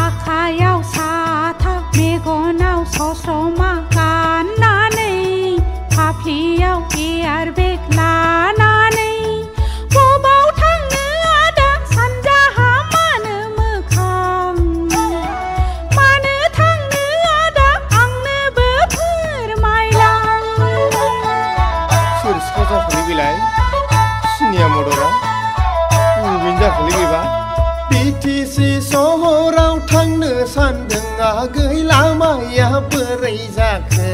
आखायाव साथा मेगनाव ससमा गाननानै फाफ्लियाव एयार बेग लानानै बबाव थांनो आदा सानजाहा मानो मोखां मानो थांनो आदा आंनोबो फोरमायलां सोर सिख्ला जाखोलै बेलाय सिनिया मदरा बबेनि जाखोलै बेबा बिटिसि सहराव थांनो सानदों आगै लामाया बोरै जाखो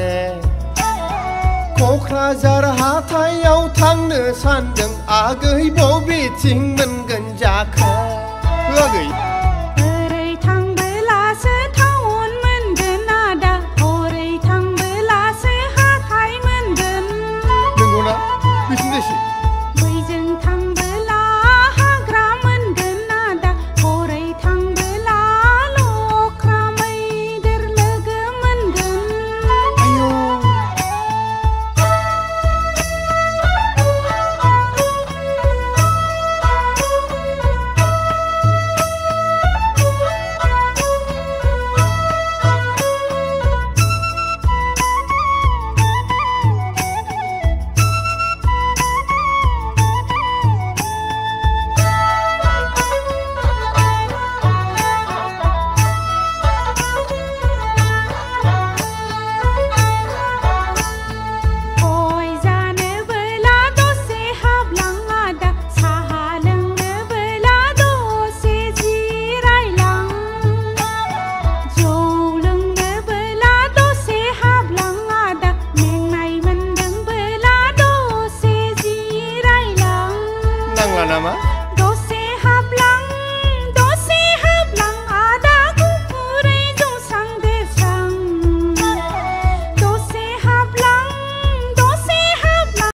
क'क्राझार हाथायाव थांनो सानदों आगै बबेथिं मोनगोन जाखो आगै नमः